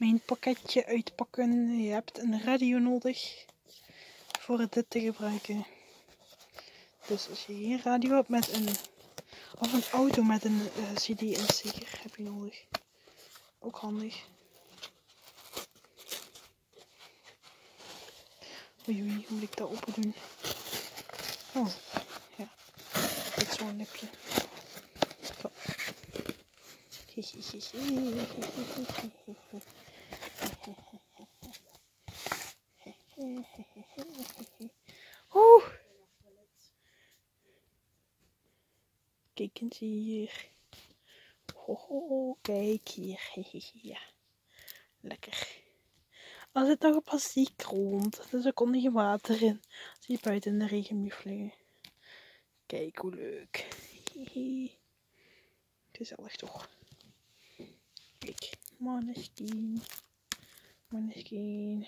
mijn pakketje uitpakken. Je hebt een radio nodig voor dit te gebruiken. Dus als je hier radio hebt met een of een auto met een uh, CD-insteker heb je nodig. Ook handig. Oei oei, hoe moet ik dat open doen? Oh, ja. Dit zo'n nipje. Zo. Oeh. Kijk eens hier. Ho, kijk hier. Ja. Lekker. Als het nog een plastic rond. Dus er komt geen water in. Als je buiten in de regen moet vliegen. Kijk hoe leuk. Gezellig toch. Kijk. Maneskin. Maneskin.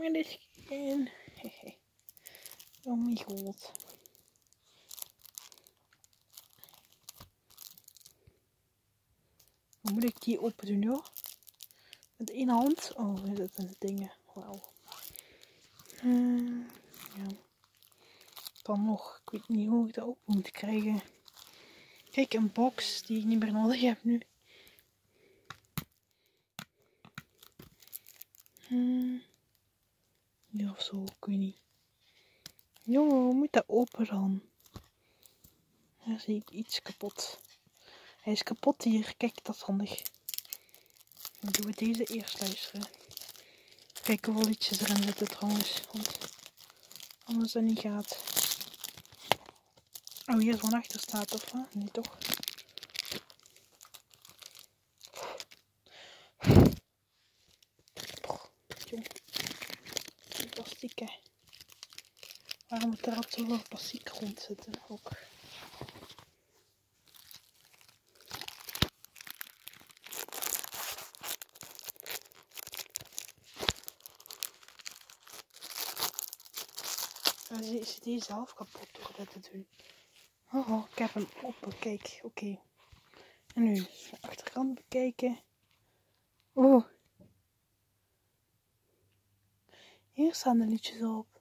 Maneskin. Oh mijn god. Hoe moet ik die open doen joh? Met één hand? Oh, dat zijn dingen. Wauw. Uh, ja. Dan nog. Ik weet niet hoe ik dat open moet krijgen. Kijk, een box die ik niet meer nodig heb nu. Uh, ja, of zo. Ik weet niet. Jongen, hoe moet dat open dan? Daar zie ik iets kapot. Hij is kapot hier. Kijk, dat is handig. Dan doen we deze eerst luisteren. Kijken hoeveel liedjes erin zitten trouwens. Want anders dat niet gaat. Oh, hier is een achter staat of? Nee, toch? Plastic, hè. Waarom moet er altijd zoveel plastic rond zitten? Ook. is die zelf kapot door dat te doen. Oh, ik heb hem open. Kijk, oké. En nu de achterkant bekijken. Oh. Hier staan de liedjes op.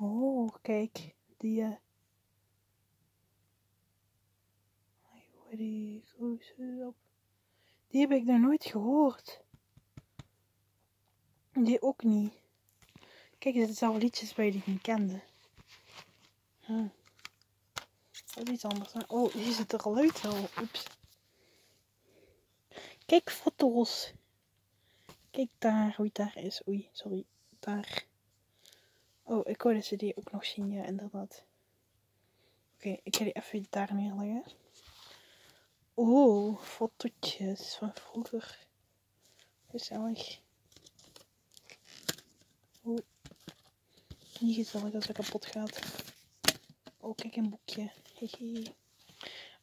Oh, kijk. Die. Uh... Die op. Die heb ik nog nooit gehoord. Die ook niet. Kijk, er zitten al liedjes bij die ik niet kende. Hm. Dat is iets anders. Oh, hier zit er al uit. Oeps. Kijk, foto's. Kijk daar, hoe het daar is. Oei, sorry. Daar. Ik hoorde ze die ook nog zien, ja, inderdaad. Oké, ik ga die even daar neerleggen. Oh, fotootjes van vroeger. Gezellig. Oh. Niet gezellig als het kapot gaat. Oh, kijk een boekje.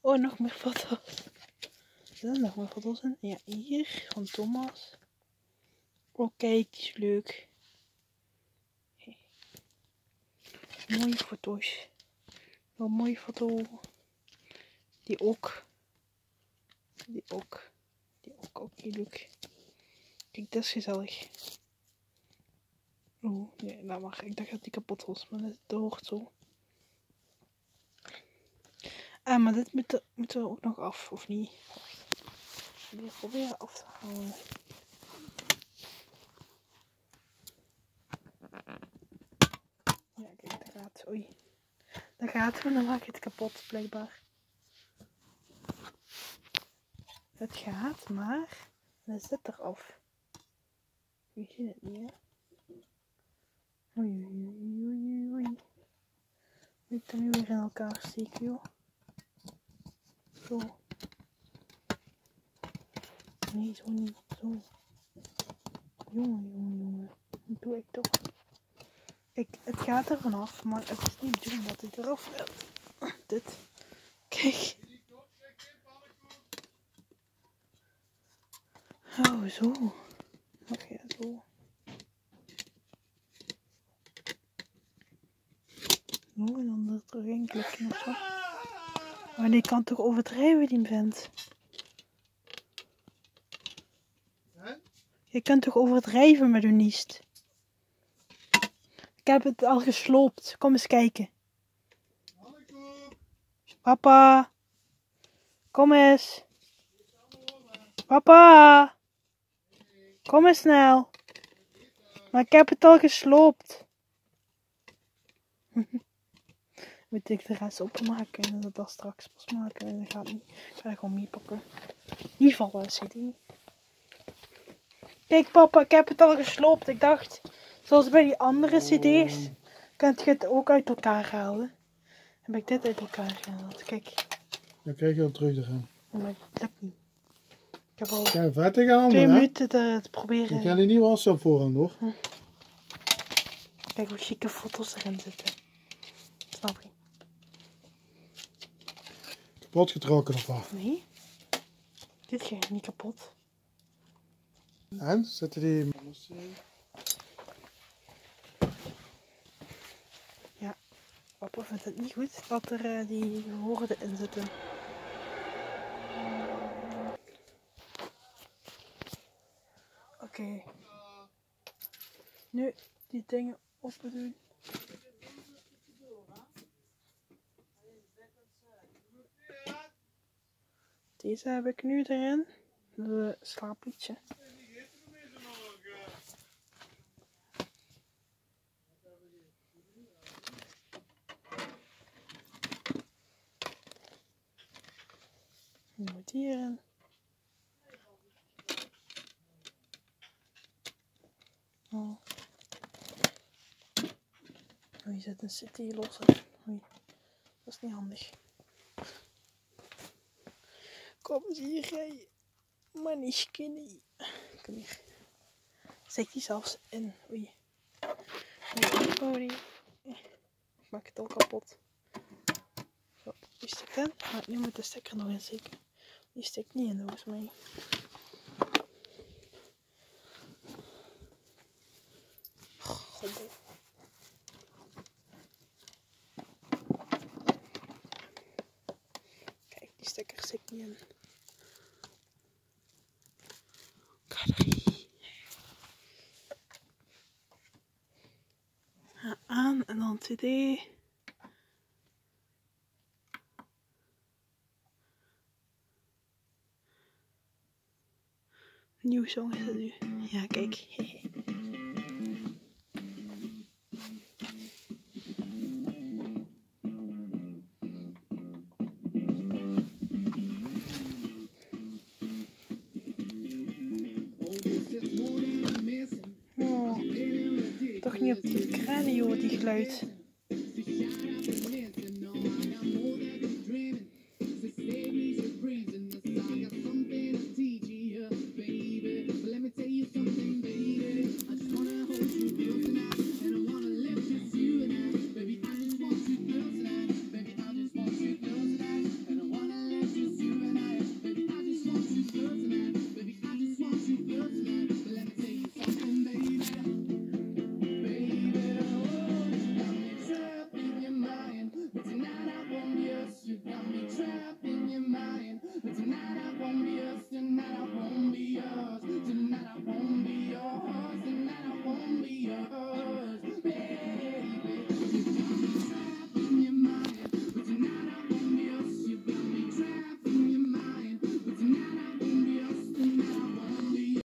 Oh, nog meer foto's. Zijn er nog meer foto's in? Ja, hier van Thomas. Oh, kijk, die is leuk. Mooie foto's. Wel een mooie foto. Die ook. Die ook. Die ook, ook heel leuk. Kijk, dat is gezellig. Oh, nee, laat maar. Ik dacht dat die kapot was, maar dat hoort zo. Ah, maar dit moeten, moeten we ook nog af, of niet? Ik wil proberen af te halen. Ja, Oei. Daar gaat we, dan maak je het kapot, blijkbaar. Het gaat, maar dan zit er af. Je ziet het niet, hè? Oei, oei, oei, oei. Ik er nu weer in elkaar steken, joh. Zo. Nee, zo niet. Zo. Jongen, jongen, jongen. Dat doe ik toch. Kijk, het gaat er vanaf, maar het is niet doen dat het eraf wil. Dit. Kijk. Oh, zo. Oké, zo. Oh, en dan er terug een klikje of zo. Maar die kan toch overdrijven, die vent? Je kunt toch overdrijven met uw niest? Ik heb het al gesloopt. Kom eens kijken. Papa. Kom eens. Papa. Kom eens snel. Maar ik heb het al gesloopt. Moet ik de rest opmaken en dat dan straks pas maken. En dat gaat niet. Ik ga gewoon mee pakken. Niet vallen, CD. Kijk papa, ik heb het al gesloopt. Ik dacht, zoals bij die andere cd's, kunt je het ook uit elkaar halen. Heb ik dit uit elkaar gehaald. Kijk, Dan krijg je al terug te gaan. maar het lukt niet. Ik heb al Kijk, vettig aan twee minuten te, te Ik proberen. ga die niet wassen op voorhand, hoor. Kijk hoe chique foto's erin zitten. Snap je? Kapot getrokken of wat? Nee. Dit gaat niet kapot. En? Zitten die... Papa vindt het niet goed dat er eh, die woorden in zitten. Oké. Nu die dingen open doen. Deze heb ik nu erin. De slaapliedje. Nu moet die erin. Oh. Oh, je zet een city los. Oei. Dat is niet handig. Kom hier, jij. Maar niet skinny. Kom hier. Zet die zelfs in. Oei. Oei. Ik maak het al kapot. Zo, die in. Maar nu moet de stekker nog in steken. Die steekt niet in volgens mij. God. Kijk, die stekker zit niet in. Kadri. Aan en dan 2D. Song is het nu. Ja, kijk. Oh, toch niet op die radio, die geluid.